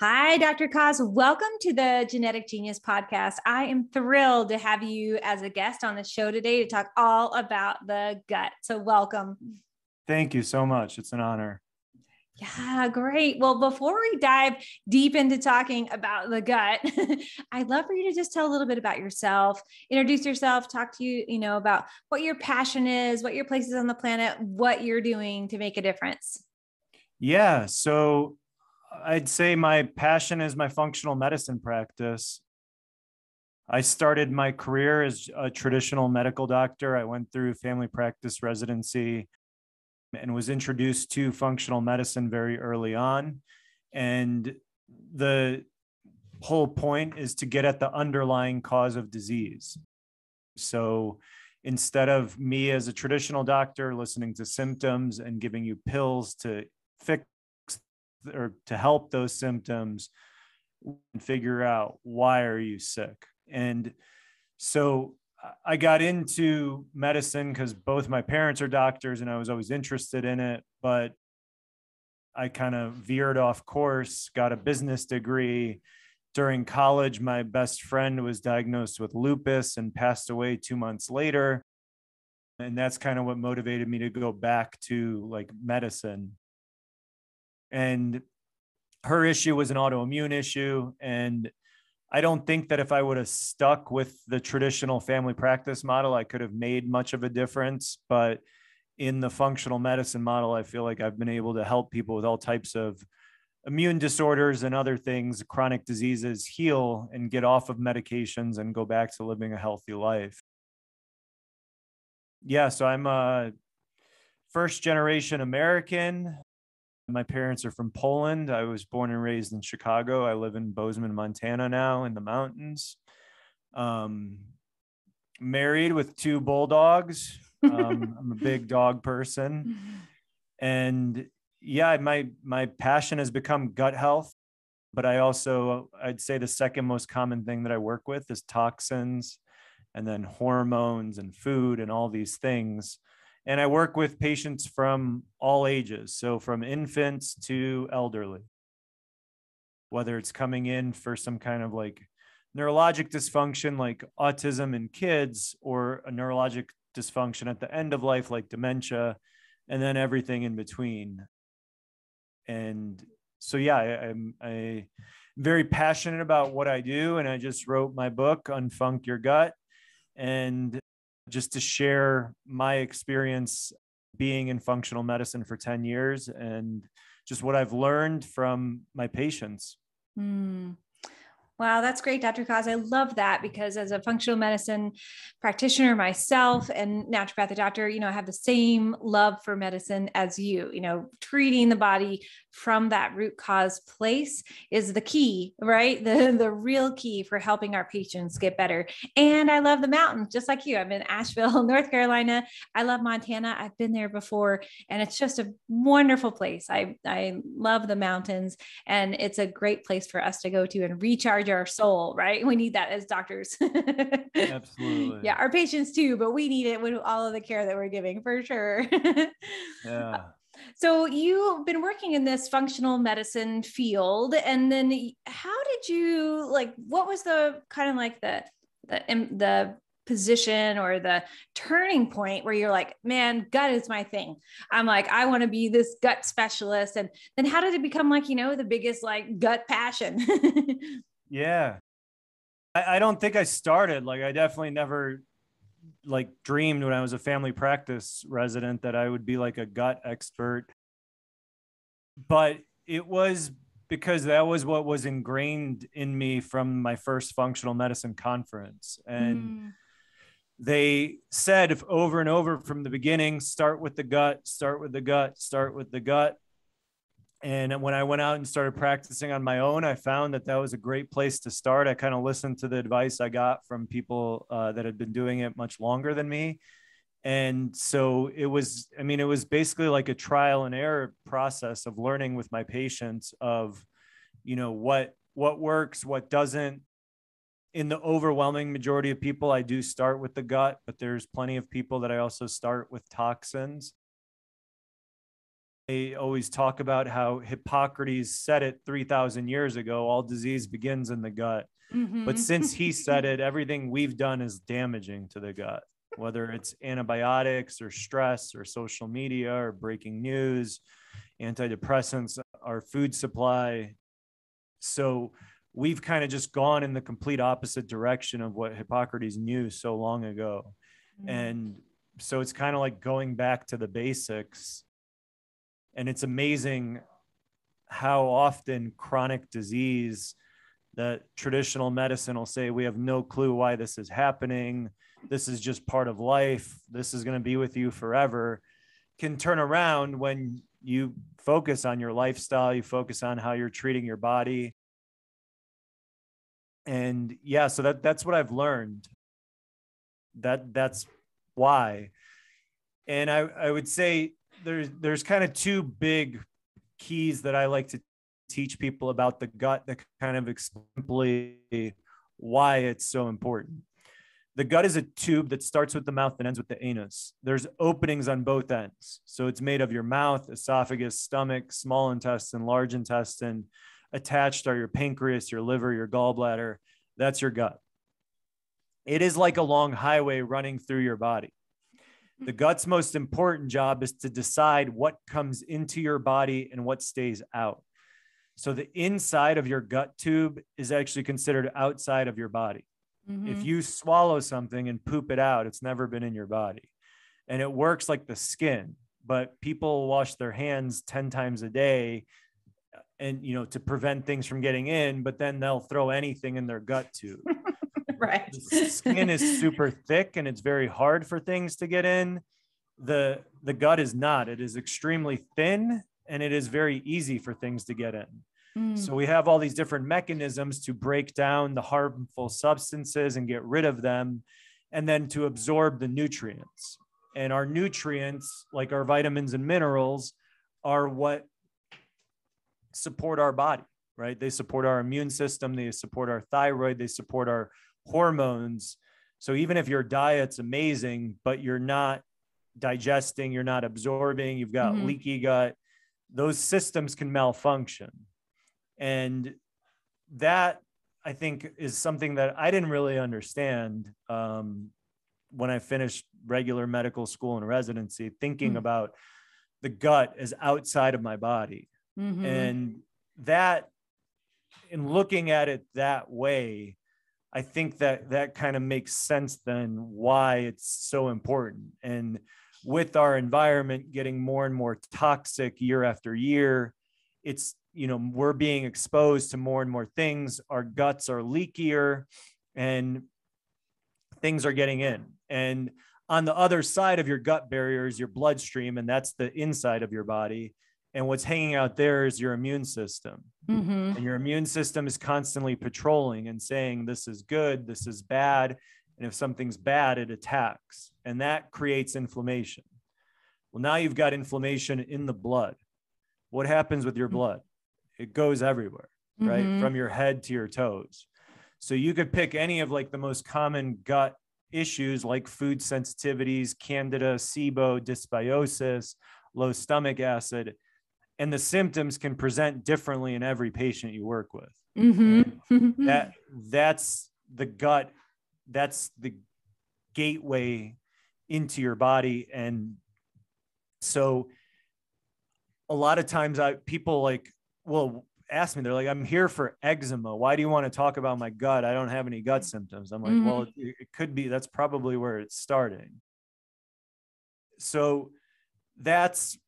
Hi, Dr. Koz. Welcome to the Genetic Genius podcast. I am thrilled to have you as a guest on the show today to talk all about the gut. So, welcome. Thank you so much. It's an honor. Yeah, great. Well, before we dive deep into talking about the gut, I'd love for you to just tell a little bit about yourself, introduce yourself, talk to you, you know, about what your passion is, what your place is on the planet, what you're doing to make a difference. Yeah. So I'd say my passion is my functional medicine practice. I started my career as a traditional medical doctor. I went through family practice residency and was introduced to functional medicine very early on. And the whole point is to get at the underlying cause of disease. So instead of me as a traditional doctor listening to symptoms and giving you pills to fix or to help those symptoms and figure out why are you sick. And so i got into medicine because both my parents are doctors and i was always interested in it but i kind of veered off course got a business degree. During college my best friend was diagnosed with lupus and passed away two months later. And that's kind of what motivated me to go back to like medicine and her issue was an autoimmune issue. And i don't think that if i would have stuck with the traditional family practice model i could have made much of a difference. But in the functional medicine model i feel like i've been able to help people with all types of immune disorders and other things chronic diseases heal and get off of medications and go back to living a healthy life. Yeah so i'm a first generation american my parents are from Poland. I was born and raised in Chicago. I live in Bozeman, Montana now in the mountains. Um, married with two bulldogs. Um, I'm a big dog person. And yeah, my my passion has become gut health, but I also I'd say the second most common thing that I work with is toxins and then hormones and food and all these things and I work with patients from all ages, so from infants to elderly. Whether it's coming in for some kind of like neurologic dysfunction like autism in kids or a neurologic dysfunction at the end of life like dementia and then everything in between and so yeah I, i'm I, very passionate about what i do and i just wrote my book Unfunc your gut and just to share my experience being in functional medicine for 10 years and just what I've learned from my patients. Mm. Wow, that's great, Dr. Koz. I love that because as a functional medicine practitioner myself and naturopathic doctor, you know, I have the same love for medicine as you. You know, treating the body from that root cause place is the key, right? The the real key for helping our patients get better. And I love the mountains, just like you. I'm in Asheville, North Carolina. I love Montana. I've been there before, and it's just a wonderful place. I I love the mountains, and it's a great place for us to go to and recharge our soul. Right? We need that as doctors. Absolutely. Yeah, our patients too, but we need it with all of the care that we're giving for sure. yeah. So you've been working in this functional medicine field, and then how did you like? What was the kind of like the the the position or the turning point where you're like, man, gut is my thing. I'm like, I want to be this gut specialist. And then how did it become like, you know, the biggest like gut passion? yeah. I, I don't think I started. Like I definitely never like dreamed when I was a family practice resident that I would be like a gut expert. But it was because that was what was ingrained in me from my first functional medicine conference. And mm. they said over and over from the beginning start with the gut, start with the gut, start with the gut. And when I went out and started practicing on my own, I found that that was a great place to start. I kind of listened to the advice I got from people uh, that had been doing it much longer than me. And so it was, I mean, it was basically like a trial and error process of learning with my patients of, you know, what what works, what doesn't. In the overwhelming majority of people, I do start with the gut, but there's plenty of people that I also start with toxins they always talk about how Hippocrates said it 3,000 years ago all disease begins in the gut. Mm-hmm. But since he said it, everything we've done is damaging to the gut, whether it's antibiotics or stress or social media or breaking news, antidepressants, our food supply. So we've kind of just gone in the complete opposite direction of what Hippocrates knew so long ago. Mm-hmm. And so it's kind of like going back to the basics and it's amazing how often chronic disease that traditional medicine will say we have no clue why this is happening. This is just part of life. This is going to be with you forever can turn around when you focus on your lifestyle you focus on how you're treating your body. And yeah so that that's what i've learned. That that's why. And i i would say there's there's kind of two big keys that I like to teach people about the gut that kind of explain why it's so important. The gut is a tube that starts with the mouth and ends with the anus. There's openings on both ends. So it's made of your mouth, esophagus, stomach, small intestine, large intestine. Attached are your pancreas, your liver, your gallbladder. That's your gut. It is like a long highway running through your body. The gut's most important job is to decide what comes into your body and what stays out. So the inside of your gut tube is actually considered outside of your body. Mm-hmm. If you swallow something and poop it out, it's never been in your body. And it works like the skin, but people wash their hands 10 times a day and you know to prevent things from getting in, but then they'll throw anything in their gut tube. right. The skin is super thick and it's very hard for things to get in. The the gut is not. It is extremely thin and it is very easy for things to get in. Mm. So we have all these different mechanisms to break down the harmful substances and get rid of them and then to absorb the nutrients. And our nutrients, like our vitamins and minerals, are what support our body, right? They support our immune system, they support our thyroid, they support our hormones. So even if your diet's amazing, but you're not digesting, you're not absorbing, you've got mm-hmm. leaky gut, those systems can malfunction. And that I think is something that I didn't really understand um, when I finished regular medical school and residency, thinking mm-hmm. about the gut as outside of my body. Mm-hmm. And that, in looking at it that way, I think that that kind of makes sense then why it's so important. And with our environment getting more and more toxic year after year, it's, you know, we're being exposed to more and more things. Our guts are leakier and things are getting in. And on the other side of your gut barrier is your bloodstream, and that's the inside of your body and what's hanging out there is your immune system. Mm-hmm. and your immune system is constantly patrolling and saying this is good this is bad and if something's bad it attacks. And that creates inflammation. Well now you've got inflammation in the blood. What happens with your mm-hmm. blood? It goes everywhere right? Mm-hmm. from your head to your toes. So you could pick any of like the most common gut issues like food sensitivities candida sibo dysbiosis low stomach acid and the symptoms can present differently in every patient you work with. Mm-hmm. that that's the gut that's the gateway into your body. And so a lot of times i people like well ask me they're like i'm here for eczema. Why do you want to talk about my gut? I don't have any gut symptoms. I'm like mm-hmm. well it, it could be that's probably where it's starting. So that's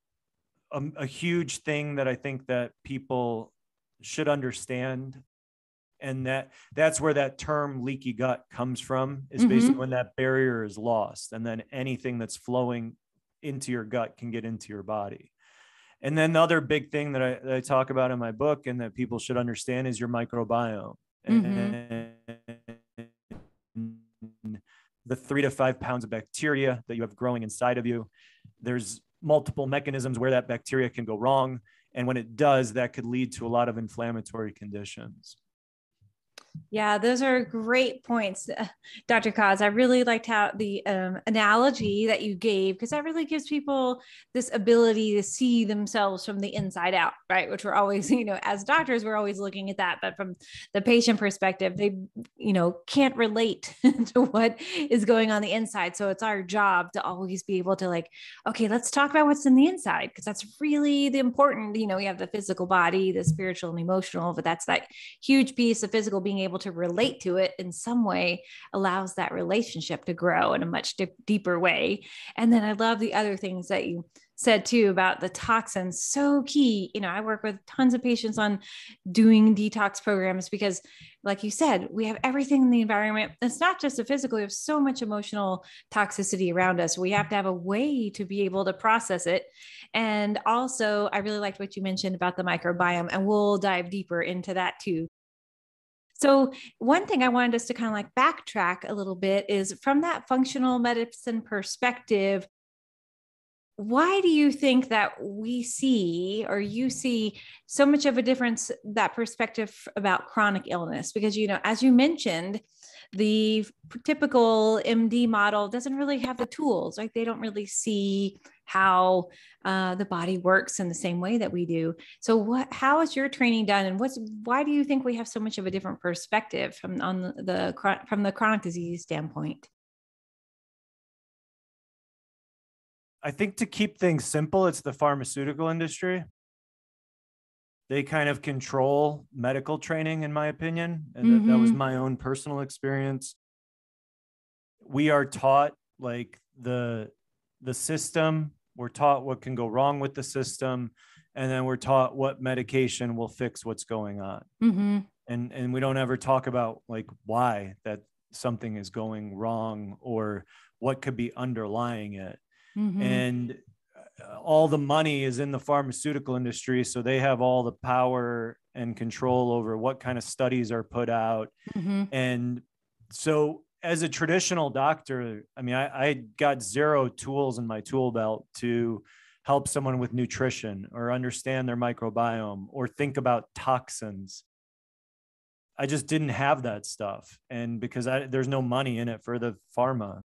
a, a huge thing that I think that people should understand and that that's where that term leaky gut comes from is mm-hmm. basically when that barrier is lost and then anything that's flowing into your gut can get into your body and then the other big thing that I, that I talk about in my book and that people should understand is your microbiome mm-hmm. and the three to five pounds of bacteria that you have growing inside of you there's multiple mechanisms where that bacteria can go wrong. And when it does, that could lead to a lot of inflammatory conditions. Yeah, those are great points, Dr. Koz. I really liked how the um, analogy that you gave, because that really gives people this ability to see themselves from the inside out, right? Which we're always, you know, as doctors, we're always looking at that. But from the patient perspective, they, you know, can't relate to what is going on the inside. So it's our job to always be able to, like, okay, let's talk about what's in the inside, because that's really the important, you know, we have the physical body, the spiritual and emotional, but that's that huge piece of physical being able to relate to it in some way allows that relationship to grow in a much deeper way. And then I love the other things that you said too about the toxins so key. You know i work with tons of patients on doing detox programs because like you said we have everything in the environment. It's not just a physical we have so much emotional toxicity around us. We have to have a way to be able to process it. And also i really liked what you mentioned about the microbiome and we'll dive deeper into that too so, one thing I wanted us to kind of like backtrack a little bit is from that functional medicine perspective, why do you think that we see or you see so much of a difference that perspective about chronic illness? Because you know as you mentioned the typical md model doesn't really have the tools like they don't really see how uh, the body works in the same way that we do so what how is your training done and what's why do you think we have so much of a different perspective from on the, from the chronic disease standpoint I think to keep things simple, it's the pharmaceutical industry. They kind of control medical training, in my opinion. And mm-hmm. that, that was mm-hmm. my own personal experience. We are taught like the the system, we're taught what can go wrong with the system, and then we're taught what medication will fix what's going on. Mm-hmm. And and we don't ever talk about like why that something is going wrong or what could be underlying it mm-hmm. and uh, all the money is in the pharmaceutical industry so they have all the power and control over what kind of studies are put out mm-hmm. and so as a traditional doctor i mean I, I got zero tools in my tool belt to help someone with nutrition or understand their microbiome or think about toxins. I just didn't have that stuff. And because I, there's no money in it for the pharma.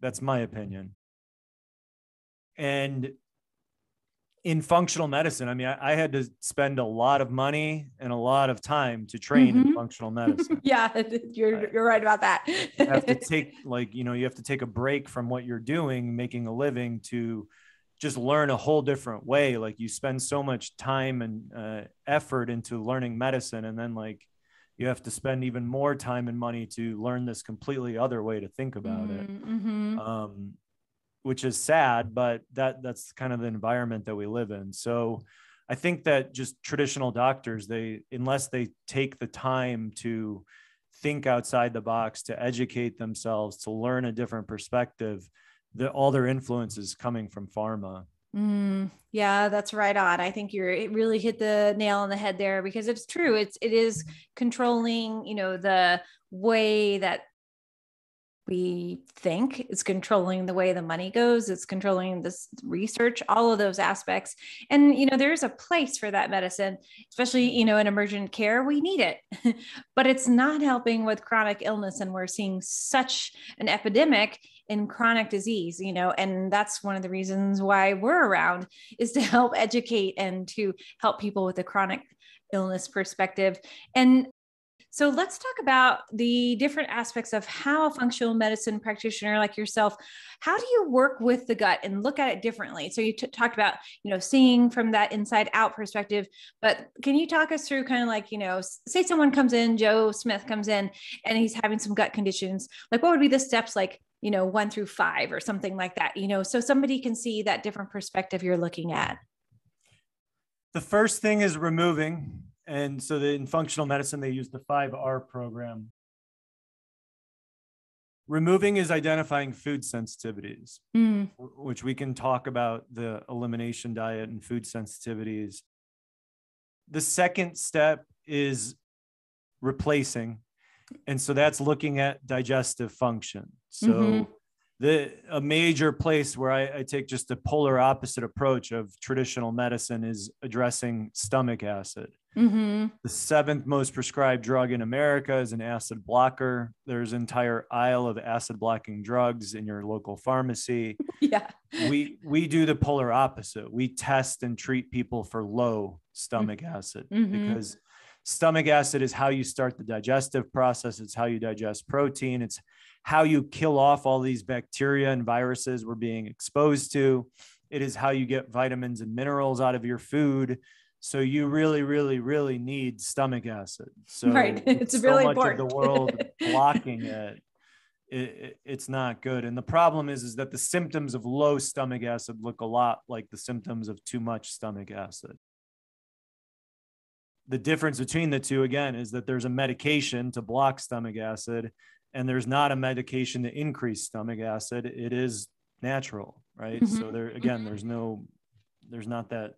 That's my opinion. And in functional medicine, I mean, I, I, had to spend a lot of money and a lot of time to train mm-hmm. in functional medicine. yeah, you're you're right about that. you have to take like you know you have to take a break from what you're doing, making a living, to just learn a whole different way. Like you spend so much time and uh, effort into learning medicine, and then like you have to spend even more time and money to learn this completely other way to think about mm-hmm. it. Um, which is sad, but that that's kind of the environment that we live in. So I think that just traditional doctors, they unless they take the time to think outside the box, to educate themselves, to learn a different perspective, that all their influence is coming from pharma. Mm, yeah, that's right on. I think you're it really hit the nail on the head there because it's true. It's it is controlling, you know, the way that we think it's controlling the way the money goes it's controlling this research all of those aspects. And you know there's a place for that medicine especially you know in emergent care we need it. But it's not helping with chronic illness and we're seeing such an epidemic in chronic disease you know and that's one of the reasons why we're around is to help educate and to help people with a chronic illness perspective. And so let's talk about the different aspects of how a functional medicine practitioner like yourself, how do you work with the gut and look at it differently? So you t- talked about, you know, seeing from that inside out perspective, but can you talk us through kind of like, you know, say someone comes in, Joe Smith comes in and he's having some gut conditions, like what would be the steps like, you know, one through five or something like that, you know, so somebody can see that different perspective you're looking at. The first thing is removing and so the, in functional medicine, they use the 5R program. Removing is identifying food sensitivities, mm. which we can talk about the elimination diet and food sensitivities. The second step is replacing. And so that's looking at digestive function. So mm-hmm. The a major place where I, I, take just the polar opposite approach of traditional medicine is addressing stomach acid. Mm-hmm. The seventh most prescribed drug in America is an acid blocker. There's an entire aisle of acid blocking drugs in your local pharmacy. Yeah. We we do the polar opposite. We test and treat people for low stomach mm-hmm. acid mm-hmm. because stomach acid is how you start the digestive process. It's how you digest protein. It's how you kill off all these bacteria and viruses we're being exposed to. It is how you get vitamins and minerals out of your food. So you really, really, really need stomach acid. So right. it's so really much important. of the world blocking it, it, it, it's not good. And the problem is, is that the symptoms of low stomach acid look a lot like the symptoms of too much stomach acid. The difference between the two, again, is that there's a medication to block stomach acid, and there's not a medication to increase stomach acid. It is natural, right? Mm-hmm. So there, again, there's no, there's not that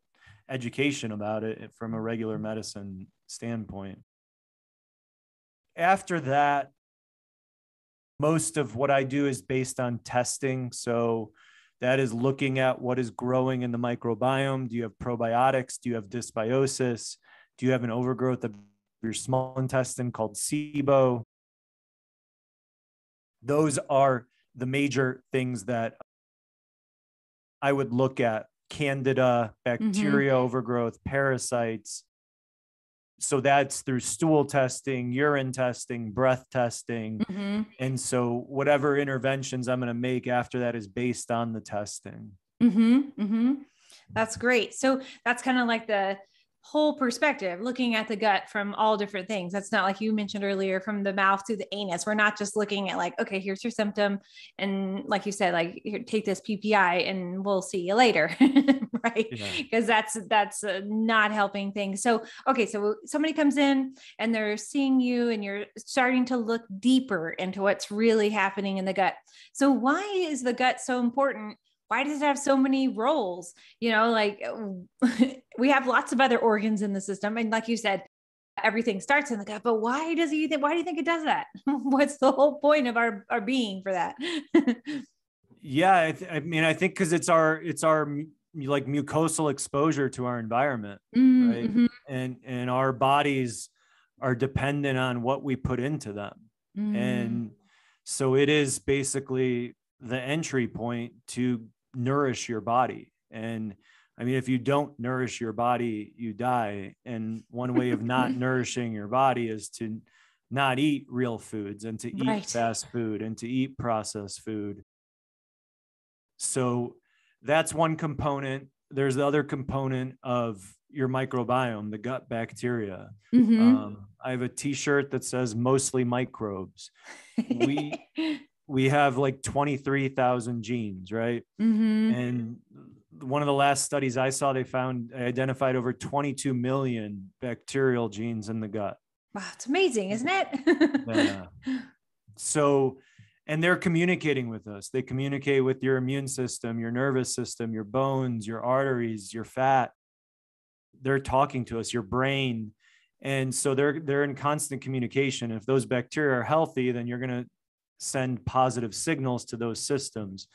education about it from a regular medicine standpoint. After that, most of what I do is based on testing. So that is looking at what is growing in the microbiome. Do you have probiotics? Do you have dysbiosis? Do you have an overgrowth of your small intestine called SIBO? Those are the major things that I would look at candida, bacteria mm-hmm. overgrowth, parasites. So that's through stool testing, urine testing, breath testing. Mm-hmm. And so whatever interventions I'm going to make after that is based on the testing. Mm-hmm. mm-hmm. That's great. So that's kind of like the whole perspective, looking at the gut from all different things. That's not like you mentioned earlier from the mouth to the anus. We're not just looking at like, okay, here's your symptom. And like you said, like here, take this PPI and we'll see you later. right. Because yeah. that's, that's uh, not helping things. So, okay. So somebody comes in and they're seeing you and you're starting to look deeper into what's really happening in the gut. So why is the gut so important why does it have so many roles? You know, like we have lots of other organs in the system. And like you said, everything starts in the gut, but why does he think, why do you think it does that? What's the whole point of our, our being for that? yeah. I, th- I, mean, I think cause it's our, it's our like mucosal exposure to our environment, mm-hmm. right? Mm-hmm. And, and our bodies are dependent on what we put into them. Mm-hmm. And so it is basically the entry point to nourish your body. And I mean, if you don't nourish your body, you die. And one way of not nourishing your body is to not eat real foods and to eat right. fast food and to eat processed food. So that's one component. There's the other component of your microbiome, the gut bacteria. Mm-hmm. Um, I have a T-shirt that says mostly microbes. We we have like 23,000 genes, right? Mm-hmm. And one of the last studies I saw, they found identified over 22 million bacterial genes in the gut. Wow, it's amazing, isn't it? yeah. So, and they're communicating with us. They communicate with your immune system, your nervous system, your bones, your arteries, your fat. They're talking to us, your brain. And so they're they're in constant communication. If those bacteria are healthy, then you're going to send positive signals to those systems.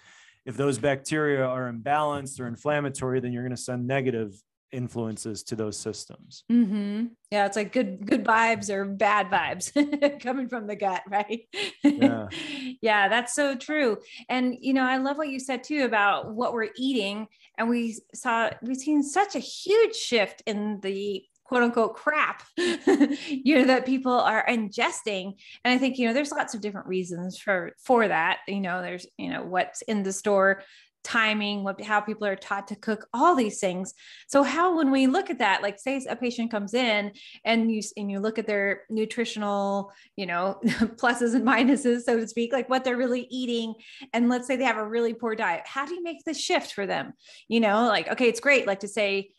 If those bacteria are imbalanced or inflammatory, then you're going to send negative influences to those systems. Mm-hmm. Yeah, it's like good good vibes or bad vibes coming from the gut, right? Yeah. yeah, that's so true. And you know, I love what you said too about what we're eating. And we saw we've seen such a huge shift in the quote unquote crap you know that people are ingesting. And i think you know there's lots of different reasons for for that. You know there's you know what's in the store timing what how people are taught to cook all these things. So how when we look at that like say a patient comes in and you and you look at their nutritional you know pluses and minuses so to speak like what they're really eating and let's say they have a really poor diet how do you make the shift for them? You know like okay it's great like to say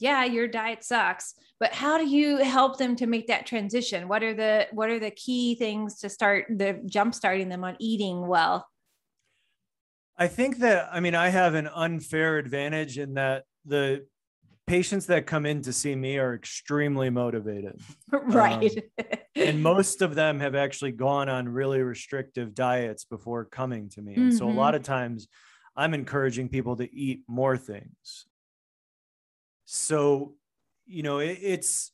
yeah your diet sucks but how do you help them to make that transition what are the what are the key things to start the jump starting them on eating well i think that i mean i have an unfair advantage in that the patients that come in to see me are extremely motivated. right. Um, and most of them have actually gone on really restrictive diets before coming to me. And so a Mhm. lot of times I'm encouraging people to eat more things. So, you know, it, it's,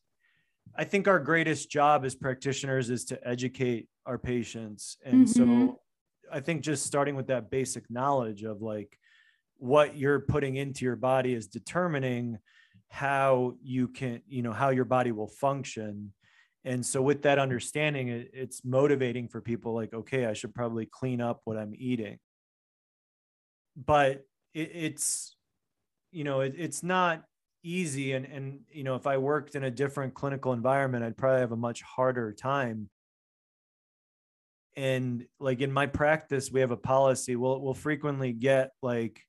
I think our greatest job as practitioners is to educate our patients. And Mhm. so I think just starting with that basic knowledge of like what you're putting into your body is determining how you can, you know, how your body will function. And so with that understanding, it, it's motivating for people like, okay, I should probably clean up what I'm eating. But it, it's, you know, it, it's not easy. And, and, you know, if I worked in a different clinical environment, I'd probably have a much harder time and like in my practice we have a policy we'll we'll frequently get like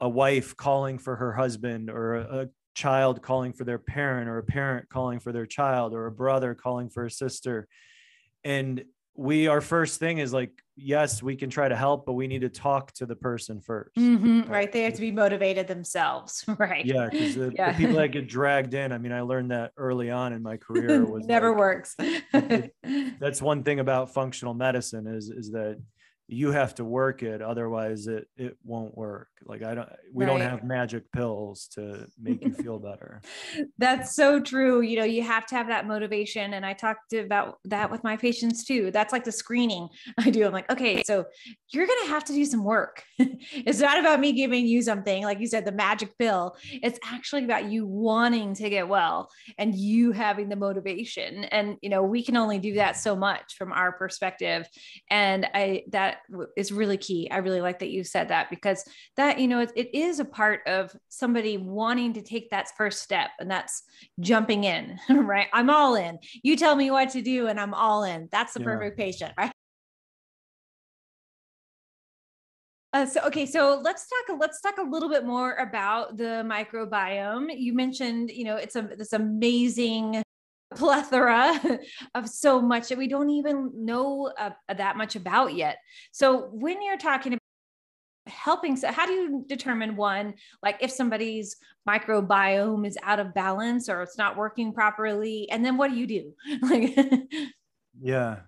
a wife calling for her husband or a, a child calling for their parent or a parent calling for their child or a brother calling for a sister and we our first thing is like yes we can try to help but we need to talk to the person 1st Mhm, Right. They have to be motivated themselves. Right. yeah because the, Yeah. the people that get dragged in i mean i learned that early on in my career was Never like, works. that's one thing about functional medicine is is that you have to work it otherwise it it won't work like i don't we don't have magic pills to make you feel better That's so true. You know, you have to have that motivation. And I talked about that with my patients too. That's like the screening I do. I'm like, okay, so you're going to have to do some work. it's not about me giving you something, like you said, the magic pill. It's actually about you wanting to get well and you having the motivation. And, you know, we can only do that so much from our perspective. And I, that is really key. I really like that you said that because that, you know, it, it is a part of somebody wanting to take that first step and that's jumping in, right? I'm all in. You tell me what to do and I'm all in. That's the Yeah. perfect patient, right? Uh, so okay, so let's talk. Let's talk a little bit more about the microbiome. You mentioned, you know, it's a this amazing plethora of so much that we don't even know uh, that much about yet. So when you're talking about helping, so how do you determine one, like if somebody's microbiome is out of balance or it's not working properly, and then what do you do? Like, yeah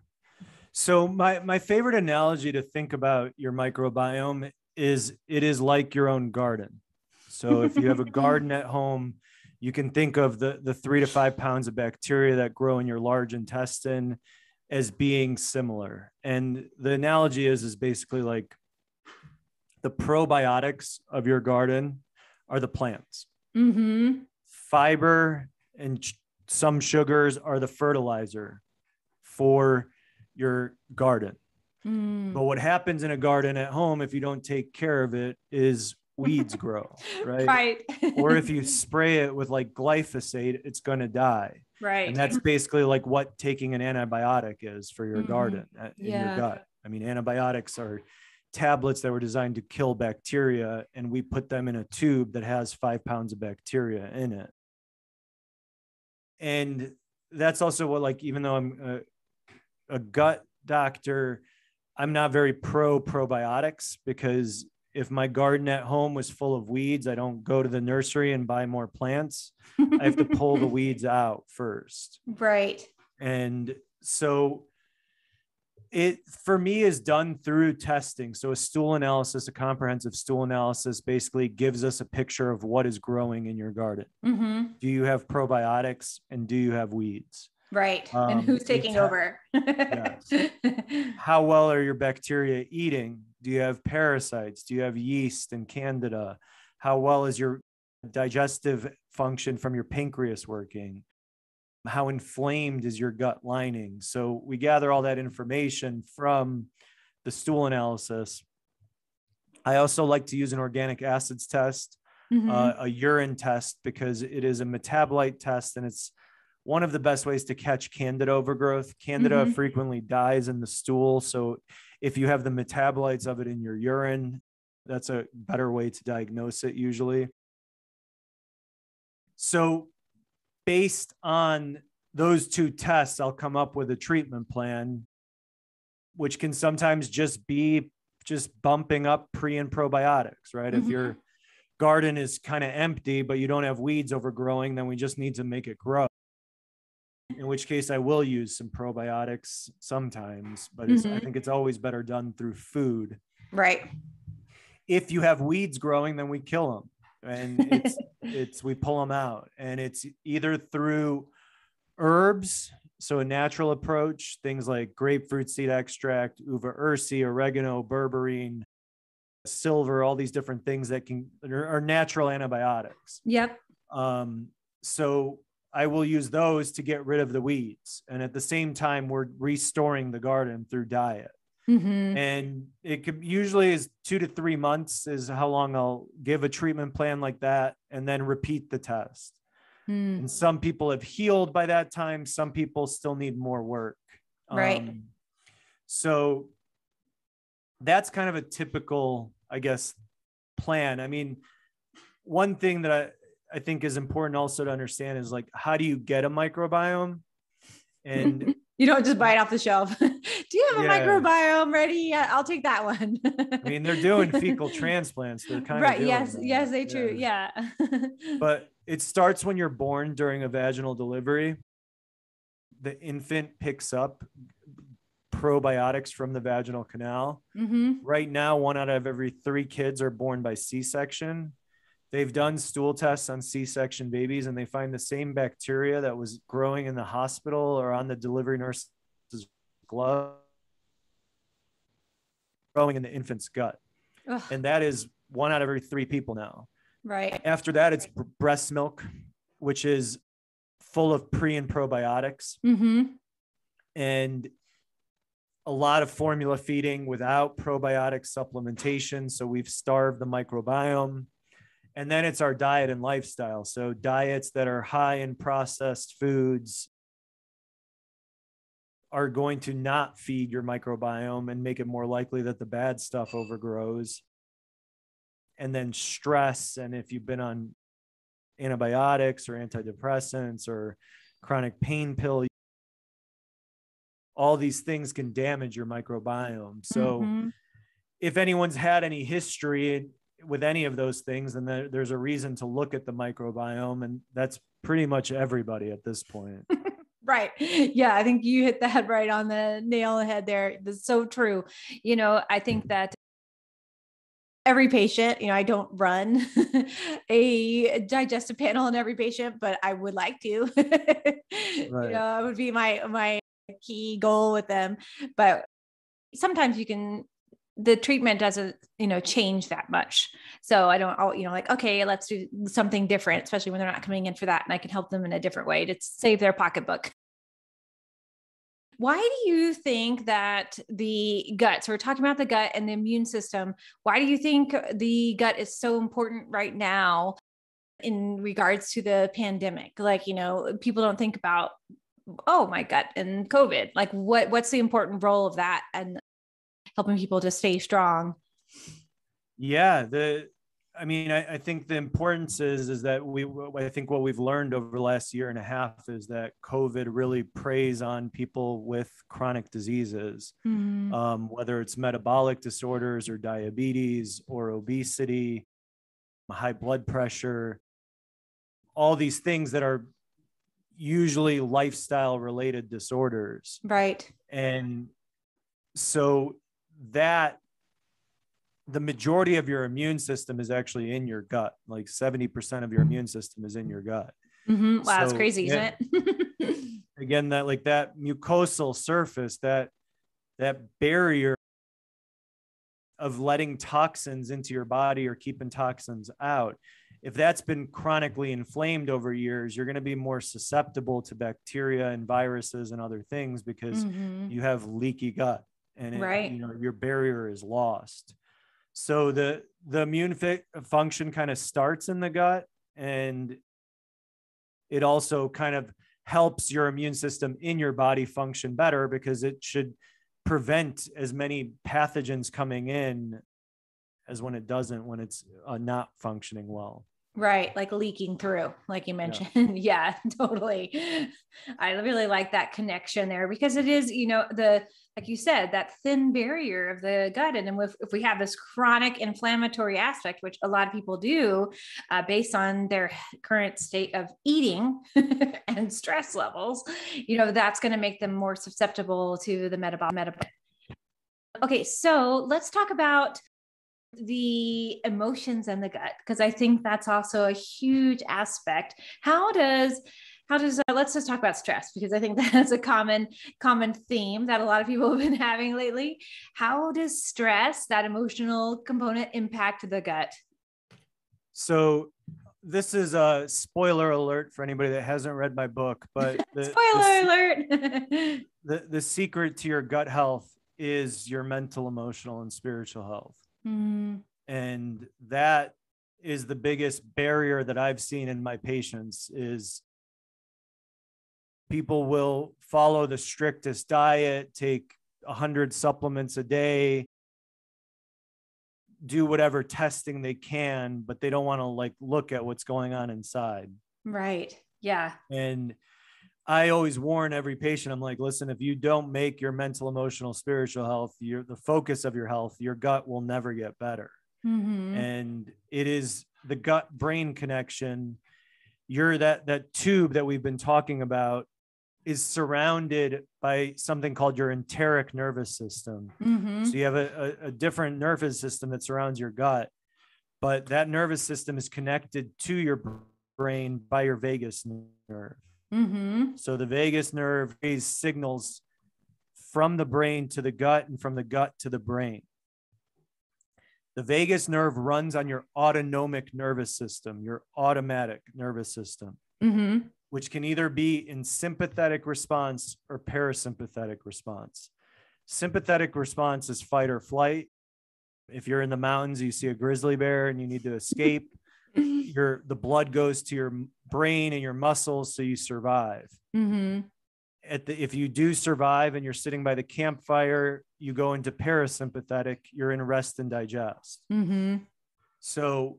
so my my favorite analogy to think about your microbiome is it is like your own garden so if you have a garden at home you can think of the the three to five pounds of bacteria that grow in your large intestine as being similar and the analogy is is basically like the probiotics of your garden are the plants mm-hmm. fiber and some sugars are the fertilizer for your garden. Mm. But what happens in a garden at home if you don't take care of it is weeds grow, right? Right. or if you spray it with like glyphosate, it's going to die. right. And that's basically like what taking an antibiotic is for your Mhm. garden uh, in Yeah. your gut. I mean, antibiotics are tablets that were designed to kill bacteria, and we put them in a tube that has five pounds of bacteria in it. And that's also what, like, even though I'm a, a gut doctor, I'm not very pro probiotics because if my garden at home was full of weeds, I don't go to the nursery and buy more plants. I have to pull the weeds out first. right. And so it for me is done through testing. So a stool analysis, a comprehensive stool analysis basically gives us a picture of what is growing in your garden. hmm Do you have probiotics and do you have weeds? Right. Um, and who's taking over? How well are your bacteria eating? Do you have parasites? Do you have yeast and candida? How well is your digestive function from your pancreas working? How inflamed is your gut lining? So we gather all that information from the stool analysis. I also like to use an organic acids test, Mhm. uh, a urine test, because it is a metabolite test and it's one of the best ways to catch candida overgrowth. Candida Mhm. frequently dies in the stool. So if you have the metabolites of it in your urine, that's a better way to diagnose it usually. So, based on those two tests, I'll come up with a treatment plan, which can sometimes just be just bumping up pre and probiotics, right? If Mhm. you're garden is kind of empty, but you don't have weeds overgrowing, then we just need to make it grow. In which case, I will use some probiotics sometimes, but mm-hmm. I think it's always better done through food. Right. If you have weeds growing, then we kill them and it's it's we pull them out and it's either through herbs so a natural approach things like grapefruit seed extract uva ursi oregano berberine silver all these different things that can are, natural antibiotics yep um, so i will use those to get rid of the weeds and at the same time we're restoring the garden through diet Mm-hmm. And it could usually is two to three months is how long I'll give a treatment plan like that and then repeat the test. Mm. And some people have healed by that time. Some people still need more work. Right. Um, so that's kind of a typical, I guess, plan. I mean, one thing that I, I think is important also to understand is like, how do you get a microbiome? And You don't just buy it off the shelf. Do you have a yeah. microbiome ready? Yeah, I'll take that one. I mean, they're doing fecal transplants. They're kind of right. of yes, that. yes, they true. Yeah. but it starts when you're born during a vaginal delivery. The infant picks up probiotics from the vaginal canal. Mm-hmm. Right now, one out of every three kids are born by C-section they've done stool tests on c-section babies and they find the same bacteria that was growing in the hospital or on the delivery nurse's glove growing in the infant's gut. Ugh. and that is one out of every three people now. Right. After that it's breast milk which is full of pre and probiotics. Mm-hmm. and a lot of formula feeding without probiotic supplementation. So we've starved the microbiome and then it's our diet and lifestyle. So diets that are high in processed foods are going to not feed your microbiome and make it more likely that the bad stuff overgrows. And then stress, and if you've been on antibiotics or antidepressants or chronic pain pill, all these things can damage your microbiome. So mm-hmm. if anyone's had any history with any of those things, and there, there's a reason to look at the microbiome, and that's pretty much everybody at this point. right. Yeah, I think you hit that right on the nail on the head there. That's so true. You know, I think mm. that every patient, you know, I don't run a digestive panel on every patient, but I would like to. right. You know, it would be my my key goal with them. But sometimes you can the treatment doesn't you know change that much. So i don't you know like okay let's do something different especially when they're not coming in for that and i can help them in a different way to save their pocketbook. Why do you think that the gut so we're talking about the gut and the immune system why do you think the gut is so important right now in regards to the pandemic? Like you know people don't think about oh my gut and covid. Like what what's the important role of that and helping people to stay strong. Yeah the i mean I, I, think the importance is is that we i think what we've learned over the last year and a half is that covid really preys on people with chronic diseases mm-hmm. um, whether it's metabolic disorders or diabetes or obesity high blood pressure all these things that are usually lifestyle related disorders. Right. And so that the majority of your immune system is actually in your gut. Like 70% of your immune system is in your gut. Mm-hmm. Wow, so, that's crazy, isn't it? again, that like that mucosal surface, that that barrier of letting toxins into your body or keeping toxins out. If that's been chronically inflamed over years, you're going to be more susceptible to bacteria and viruses and other things because mm-hmm. you have leaky gut and it, right. you know your barrier is lost so the the immune fi- function kind of starts in the gut and it also kind of helps your immune system in your body function better because it should prevent as many pathogens coming in as when it doesn't when it's uh, not functioning well Right, like leaking through, like you mentioned. Yeah. yeah, totally. I really like that connection there because it is, you know, the like you said, that thin barrier of the gut. And if, if we have this chronic inflammatory aspect, which a lot of people do uh, based on their current state of eating and stress levels, you know, that's going to make them more susceptible to the metabolic. metabolic. Okay, so let's talk about the emotions and the gut because i think that's also a huge aspect. How does how does uh, let's just talk about stress because i think that's a common common theme that a lot of people have been having lately. How does stress that emotional component impact the gut? So this is a spoiler alert for anybody that hasn't read my book but the, spoiler the, alert! the, the secret to your gut health is your mental emotional and spiritual health Mm. And that is the biggest barrier that I've seen in my patients is people will follow the strictest diet, take 100 supplements a day, do whatever testing they can, but they don't want to like look at what's going on inside. Right. Yeah. And I always warn every patient, I'm like, listen, if you don't make your mental, emotional, spiritual health your the focus of your health, your gut will never get better. Mm-hmm. And it is the gut brain connection. You're that that tube that we've been talking about is surrounded by something called your enteric nervous system. Mm-hmm. So you have a, a, a different nervous system that surrounds your gut, but that nervous system is connected to your brain by your vagus nerve. Mm-hmm. So the vagus nerve raise signals from the brain to the gut and from the gut to the brain. The vagus nerve runs on your autonomic nervous system, your automatic nervous system, mm-hmm. which can either be in sympathetic response or parasympathetic response. Sympathetic response is fight or flight. If you're in the mountains, you see a grizzly bear and you need to escape your the blood goes to your brain and your muscles so you survive mm-hmm. at the if you do survive and you're sitting by the campfire you go into parasympathetic you're in rest and digest mm-hmm. so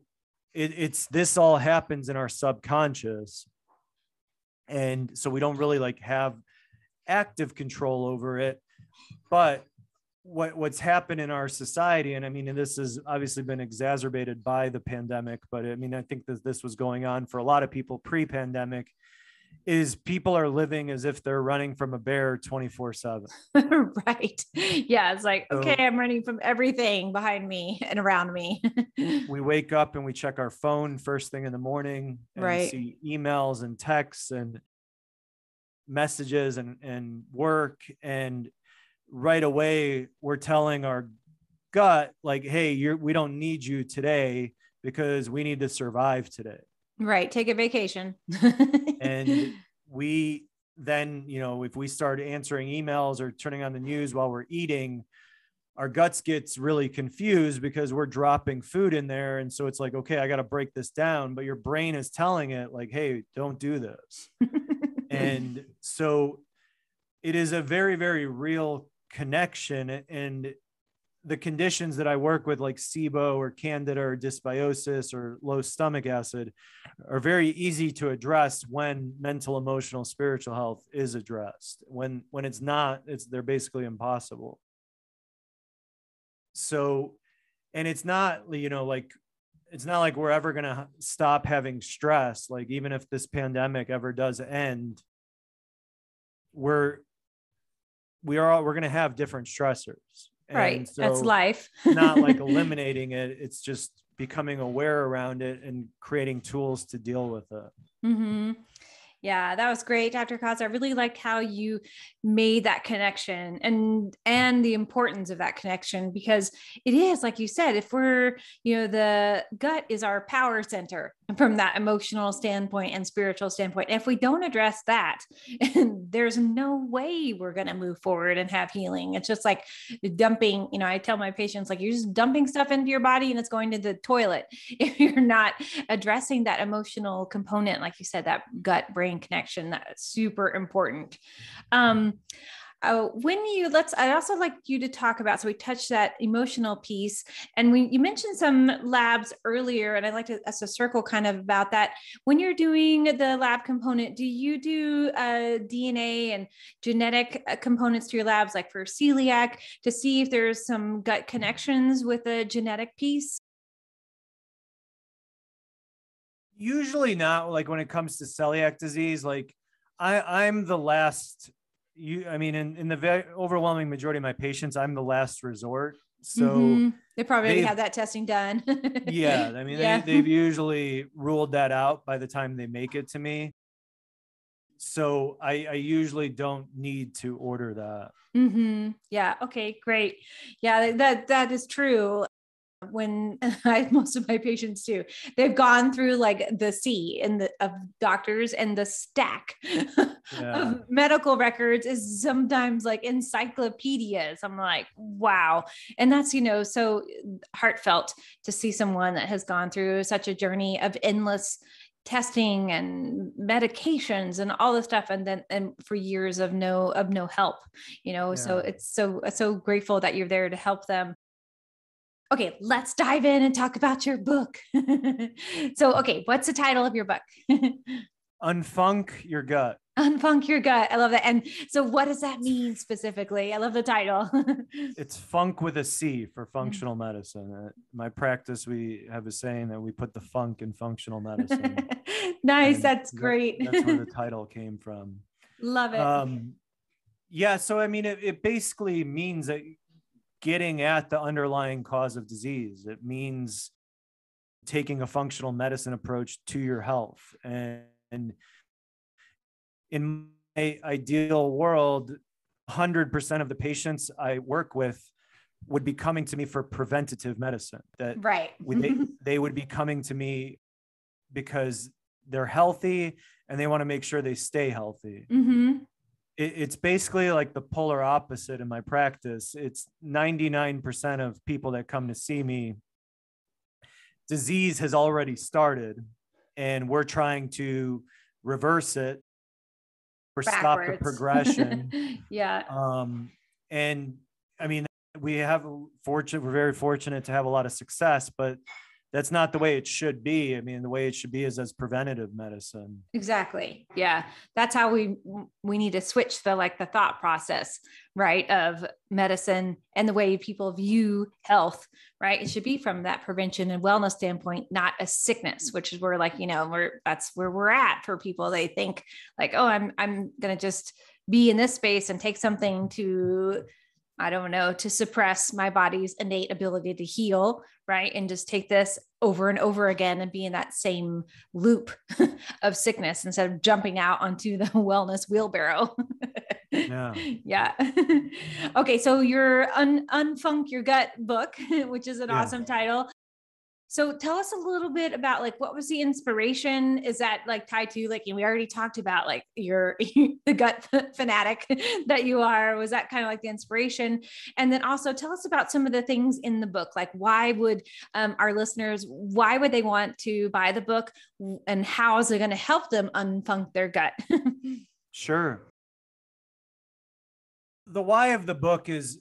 it, it's this all happens in our subconscious and so we don't really like have active control over it but what what's happened in our society and i mean and this has obviously been exacerbated by the pandemic but i mean i think that this was going on for a lot of people pre-pandemic is people are living as if they're running from a bear 24 7 right. Yeah it's like so, okay i'm running from everything behind me and around me. We wake up and we check our phone first thing in the morning and right. see emails and texts and messages and and work and right away we're telling our gut like hey you're we don't need you today because we need to survive today. Right take a vacation. And we then you know if we start answering emails or turning on the news while we're eating our guts gets really confused because we're dropping food in there. And so it's like okay i got to break this down. But your brain is telling it like hey don't do this. And so it is a very very real connection and the conditions that I work with, like SIBO or Candida or dysbiosis or low stomach acid, are very easy to address when mental, emotional, spiritual health is addressed. When when it's not, it's they're basically impossible. So, and it's not you know like it's not like we're ever gonna stop having stress. Like even if this pandemic ever does end, we're we are all, we're going to have different stressors. right. So That's life. not like eliminating it. It's just becoming aware around it and creating tools to deal with it. Mm-hmm. Yeah, that was great, Dr. Koz. I really liked how you made that connection and and the importance of that connection because it is like you said, if we're, you know, the gut is our power center from that emotional standpoint and spiritual standpoint. If we don't address that, there's no way we're going to move forward and have healing. It's just like dumping, you know, I tell my patients, like, you're just dumping stuff into your body and it's going to the toilet if you're not addressing that emotional component, like you said, that gut brain connection. That's super important. Um, uh, when you let's i'd also like you to talk about so we touched that emotional piece and we you mentioned some labs earlier and i'd like to, us a circle kind of about that. When you're doing the lab component do you do uh, dna and genetic uh, components to your labs like for celiac to see if there's some gut connections with the genetic piece? Usually not like when it comes to celiac disease like i i'm the last you i mean in, in the very overwhelming majority of my patients i'm the last resort so mm-hmm. they probably have that testing done yeah i mean yeah. they, they've usually ruled that out by the time they make it to me so I, I usually don't need to order that. Mm-hmm. Yeah. Okay. Great. Yeah. That that is true when I most of my patients do, They've gone through like the sea and the of doctors and the stack yeah. of medical records is sometimes like encyclopedias. I'm like, wow. And that's, you know, so heartfelt to see someone that has gone through such a journey of endless testing and medications and all this stuff and then and for years of no of no help you know yeah. so it's so so grateful that you're there to help them okay, let's dive in and talk about your book. so, okay, what's the title of your book? Unfunc Your Gut. Unfunc Your Gut. I love that. And so, what does that mean specifically? I love the title. it's funk with a C for functional medicine. My practice, we have a saying that we put the funk in functional medicine. nice. That's great. that's where the title came from. Love it. Um, yeah. So, I mean, it, it basically means that getting at the underlying cause of disease. It means taking a functional medicine approach to your health. And, and in my ideal world, 100% of the patients I work with would be coming to me for preventative medicine. That right. they, they would be coming to me because they're healthy and they want to make sure they stay healthy. Mm-hmm it, it's basically like the polar opposite in my practice. It's 99% of people that come to see me, disease has already started, and we're trying to reverse it or Backwards. stop the progression. yeah. Um, and I mean, we have fortunate, we're very fortunate to have a lot of success, but that's not the way it should be. I mean, the way it should be is as preventative medicine. Exactly. Yeah. That's how we we need to switch the like the thought process, right, of medicine and the way people view health, right? It should be from that prevention and wellness standpoint, not a sickness, which is where like, you know, we're that's where we're at for people. They think like, "Oh, I'm I'm going to just be in this space and take something to I don't know, to suppress my body's innate ability to heal, right? And just take this over and over again and be in that same loop of sickness instead of jumping out onto the wellness wheelbarrow. yeah. Yeah. okay. So your un- Unfunc Your Gut book, which is an yeah. awesome title. So tell us a little bit about like what was the inspiration? Is that like tied to like we already talked about like your the gut fanatic that you are? Was that kind of like the inspiration? And then also tell us about some of the things in the book. Like why would um, our listeners why would they want to buy the book and how is it going to help them unfunk their gut? sure. The why of the book is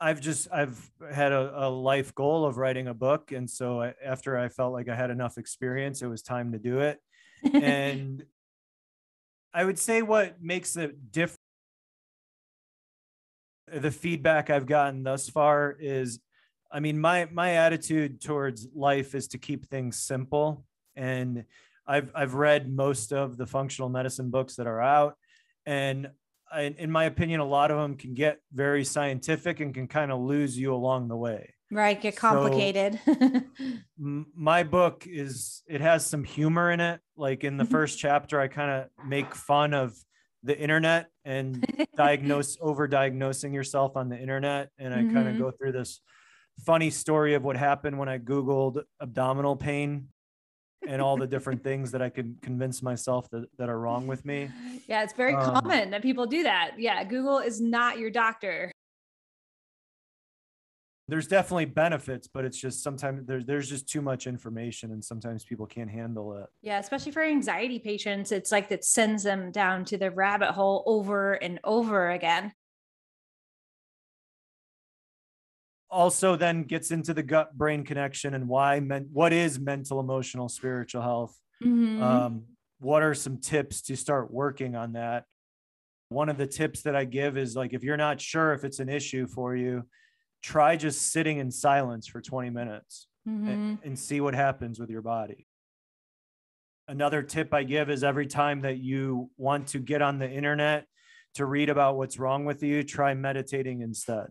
I've just I've had a, a, life goal of writing a book, and so I, after I felt like I had enough experience, it was time to do it. and I would say what makes it different. The feedback I've gotten thus far is, I mean, my my attitude towards life is to keep things simple, and I've I've read most of the functional medicine books that are out, and in my opinion, a lot of them can get very scientific and can kind of lose you along the way. Right, get complicated. So, my book is it has some humor in it. Like in the mm-hmm. first chapter, I kind of make fun of the internet and diagnose over diagnosing yourself on the internet, and I mm-hmm. kind of go through this funny story of what happened when I googled abdominal pain and all the different things that I can convince myself that, that are wrong with me. Yeah, it's very um, common that people do that. Yeah, Google is not your doctor. there's definitely benefits, but it's just sometimes there's there's just too much information and sometimes people can't handle it. Yeah, especially for anxiety patients, it's like that sends them down to the rabbit hole over and over again. Also then gets into the gut brain connection and why men, what is mental emotional spiritual health? Mm-hmm. Um, what are some tips to start working on that? One of the tips that I give is like if you're not sure if it's an issue for you, try just sitting in silence for 20 minutes mm-hmm. and, and see what happens with your body. Another tip I give is every time that you want to get on the internet to read about what's wrong with you, try meditating instead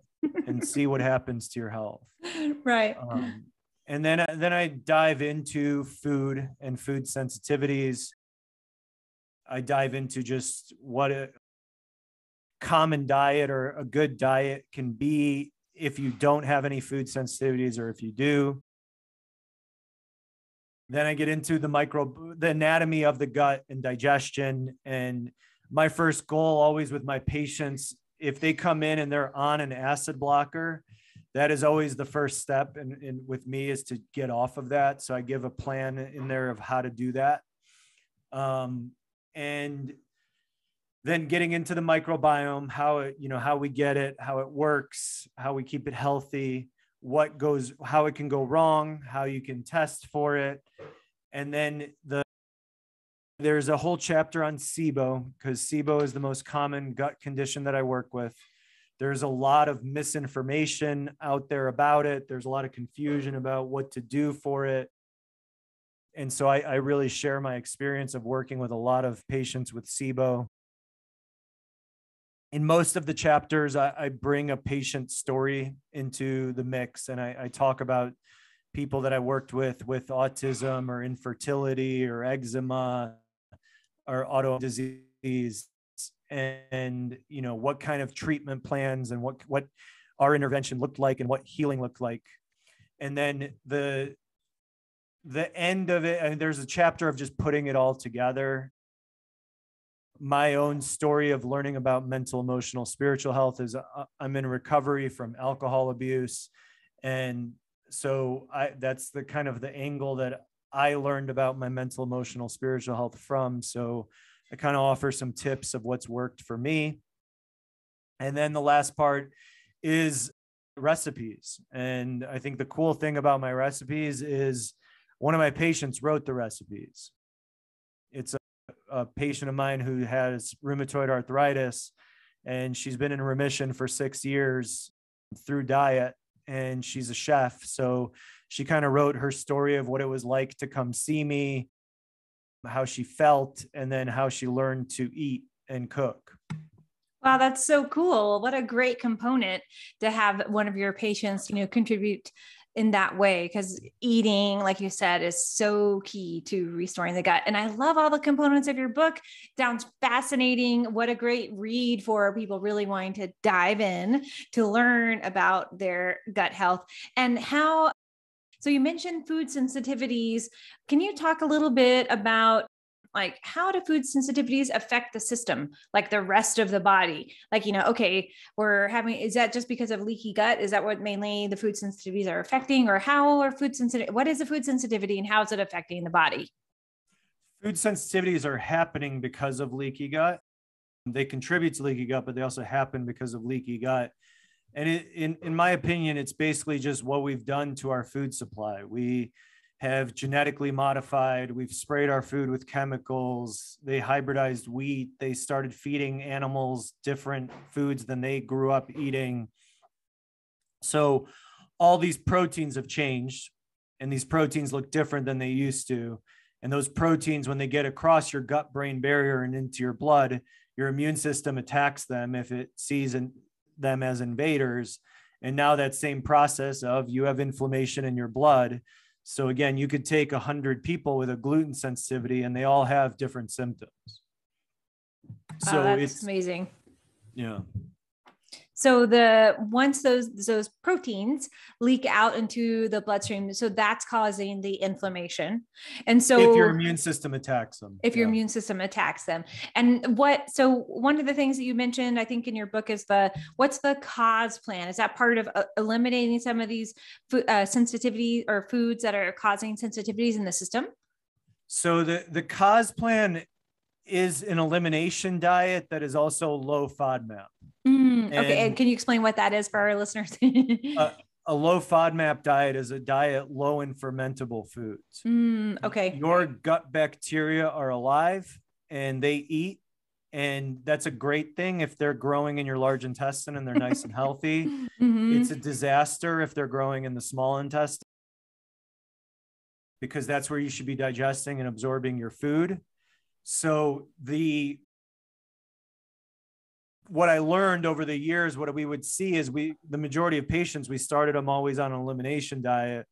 and see what happens to your health. Right. Um, and then then I dive into food and food sensitivities. I dive into just what a common diet or a good diet can be if you don't have any food sensitivities or if you do. Then I get into the micro, the anatomy of the gut and digestion. And my first goal always with my patients, if they come in and they're on an acid blocker, that is always the first step. And, with me is to get off of that. So I give a plan in there of how to do that. Um, and then getting into the microbiome how it you know how we get it how it works how we keep it healthy what goes how it can go wrong how you can test for it and then the there's a whole chapter on SIBO because SIBO is the most common gut condition that I work with. There's a lot of misinformation out there about it. There's a lot of confusion about what to do for it. And so I, I really share my experience of working with a lot of patients with SIBO in most of the chapters, I, I, bring a patient story into the mix and I, I, talk about people that I worked with with autism or infertility or eczema or auto disease and, you know what kind of treatment plans and what what our intervention looked like and what healing looked like and then the the end of it and there's a chapter of just putting it all together my own story of learning about mental, emotional, spiritual health is uh, I'm in recovery from alcohol abuse. And so I that's the kind of the angle that I learned about my mental, emotional, spiritual health from. So I kind of offer some tips of what's worked for me. And then the last part is recipes. And I think the cool thing about my recipes is one of my patients wrote the recipes. It's a a patient of mine who has rheumatoid arthritis, and she's been in remission for six years through diet, and she's a chef. So she kind of wrote her story of what it was like to come see me, how she felt, and then how she learned to eat and cook. Wow, that's so cool. What a great component to have one of your patients, you know, contribute in that way because eating like you said is so key to restoring the gut and i love all the components of your book sounds fascinating what a great read for people really wanting to dive in to learn about their gut health and how so you mentioned food sensitivities. Can you talk a little bit about like how do food sensitivities affect the system like the rest of the body? Like you know okay we're having is that just because of leaky gut? Is that what mainly the food sensitivities are affecting? Or how are food sensitive what is a food sensitivity and how is it affecting the body? Food sensitivities are happening because of leaky gut. They contribute to leaky gut but they also happen because of leaky gut and it, in, in my opinion it's basically just what we've done to our food supply we have genetically modified. We've sprayed our food with chemicals. They hybridized wheat. They started feeding animals different foods than they grew up eating. So all these proteins have changed, and these proteins look different than they used to. And those proteins, when they get across your gut brain barrier and into your blood, your immune system attacks them if it sees them as invaders. And now that same process of you have inflammation in your blood so again, you could take 100 people with a gluten sensitivity and they all have different symptoms. So oh, it's amazing. Yeah. So the once those those proteins leak out into the bloodstream, so that's causing the inflammation. And so if your immune system attacks them. If your yeah. immune system attacks them. And what so one of the things that you mentioned, I think in your book is the what's the cause plan? Is that part of uh, eliminating some of these food, uh, sensitivity or foods that are causing sensitivities in the system? So the the cause plan is an elimination diet that is also low FODMAP. Mm, okay, and can you explain what that is for our listeners? a, a, low FODMAP diet is a diet low in fermentable foods. Mm, okay. Your gut bacteria are alive and they eat, and that's a great thing if they're growing in your large intestine and they're nice and healthy. Mm-hmm. It's a disaster if they're growing in the small intestine because that's where you should be digesting and absorbing your food. So the what I learned over the years, what we would see is we the majority of patients we started them always on an elimination diet,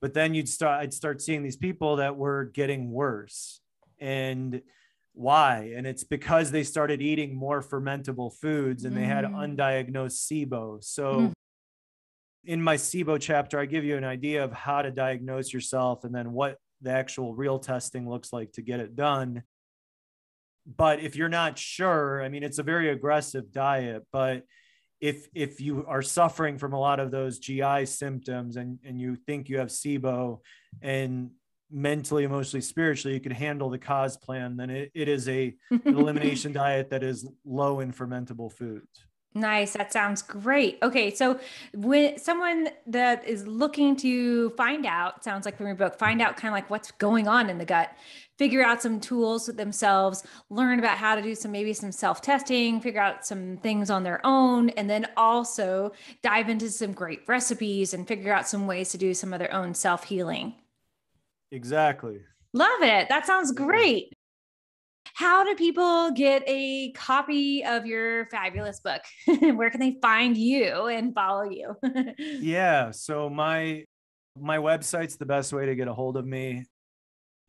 but then you'd start I'd start seeing these people that were getting worse. And why? And it's because they started eating more fermentable foods and mm. they had mm. undiagnosed SIBO. So mm in my SIBO chapter, I give you an idea of how to diagnose yourself and then what the actual real testing looks like to get it done. But if you're not sure, I mean, it's a very aggressive diet, but if if you are suffering from a lot of those GI symptoms and, and you think you have SIBO and mentally, emotionally, spiritually, you can handle the cause plan, then it, it is a elimination diet that is low in fermentable foods. Nice. That sounds great. Okay. So, when someone that is looking to find out, sounds like from your book, find out kind of like what's going on in the gut, figure out some tools with themselves, learn about how to do some maybe some self testing, figure out some things on their own, and then also dive into some great recipes and figure out some ways to do some of their own self healing. Exactly. Love it. That sounds great how do people get a copy of your fabulous book? Where can they find you and follow you? yeah, so my my website's the best way to get a hold of me.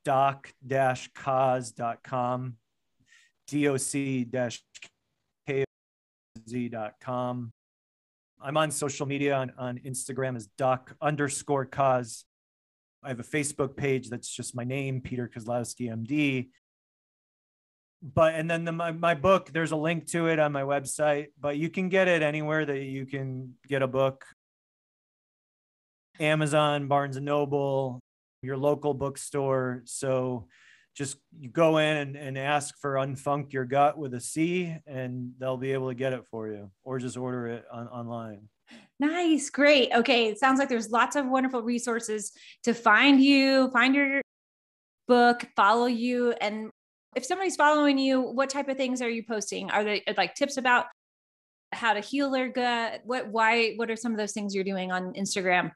doc-koz.com doc-koz.com. I'm on social media on, on Instagram as doc underscore cause. I have a Facebook page that's just my name, Peter Kozlowski, MD but and then the, my, my book there's a link to it on my website but you can get it anywhere that you can get a book. Amazon barnes and noble your local bookstore. So just you go in and, and ask for unfunc your gut with a c and they'll be able to get it for you or just order it on, online. Nice great. Okay it sounds like there's lots of wonderful resources to find you find your book follow you and if somebody's following you, what type of things are you posting? Are they like tips about how to heal their gut? What, why, what are some of those things you're doing on Instagram?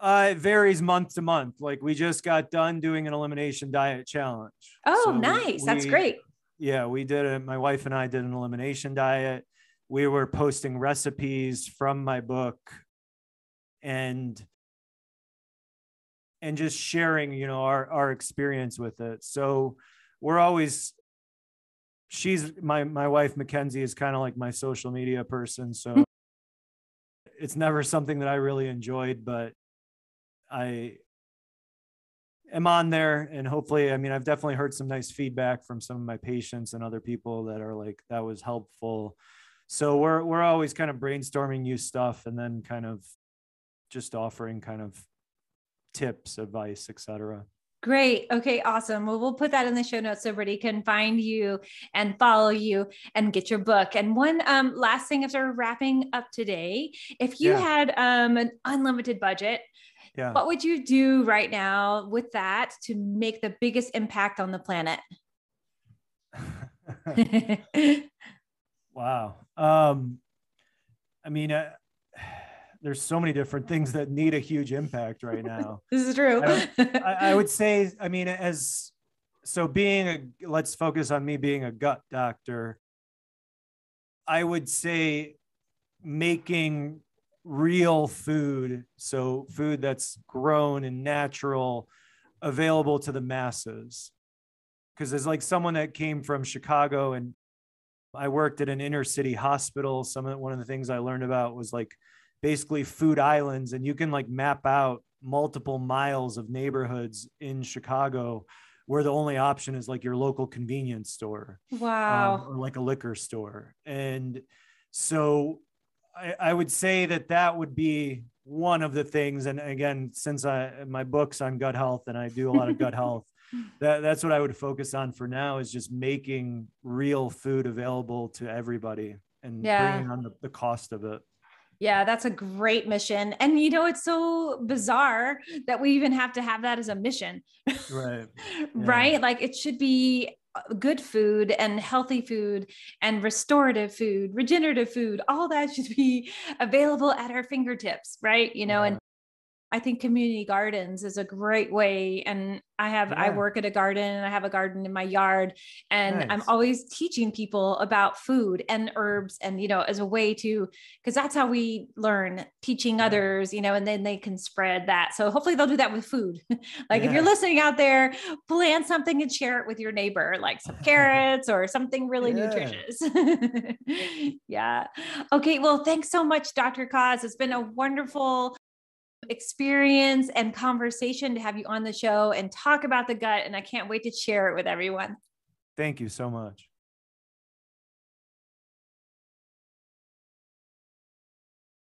Uh, it varies month to month. Like we just got done doing an elimination diet challenge. Oh, so nice. We, That's great. Yeah, we did it. My wife and I did an elimination diet. We were posting recipes from my book and and just sharing, you know, our our experience with it. So we're always she's my my wife Mackenzie is kind of like my social media person so mm-hmm. it's never something that I really enjoyed but I am on there and hopefully I mean I've definitely heard some nice feedback from some of my patients and other people that are like that was helpful so we're we're always kind of brainstorming new stuff and then kind of just offering kind of tips advice etc Great. Okay, awesome. Well, we'll put that in the show notes so everybody can find you and follow you and get your book. And one um, last thing as we're wrapping up today, if you yeah. had um, an unlimited budget, yeah. what would you do right now with that to make the biggest impact on the planet? wow. Um, I mean, uh, there's so many different things that need a huge impact right now. this is true. I, I, I, would say, I mean, as so being a let's focus on me being a gut doctor. I would say making real food, so food that's grown and natural, available to the masses. Because there's like someone that came from Chicago and I worked at an inner city hospital. Some of one of the things I learned about was like basically food islands, and you can like map out multiple miles of neighborhoods in Chicago where the only option is like your local convenience store. Wow. Um, or like a liquor store. And so I, I would say that that would be one of the things. And again, since I my books on gut health and I do a lot of gut health, that, that's what I would focus on for now is just making real food available to everybody and yeah. bringing on the, the cost of it. Yeah, that's a great mission. And you know, it's so bizarre that we even have to have that as a mission. Right. Yeah. right? Like it should be uh, good food and healthy food and restorative food, regenerative food, all that should be available at our fingertips, right? You know, yeah. and I think community gardens is a great way. And I have, yeah. I work at a garden and I have a garden in my yard. And nice. I'm always teaching people about food and herbs and, you know, as a way to, because that's how we learn teaching yeah. others, you know, and then they can spread that. So hopefully they'll do that with food. like yeah. if you're listening out there, plant something and share it with your neighbor, like some carrots or something really nutritious. yeah. Okay. Well, thanks so much, Dr. Koz. It's been a wonderful experience and conversation to have you on the show and talk about the gut. And I can't wait to share it with everyone. Thank you so much.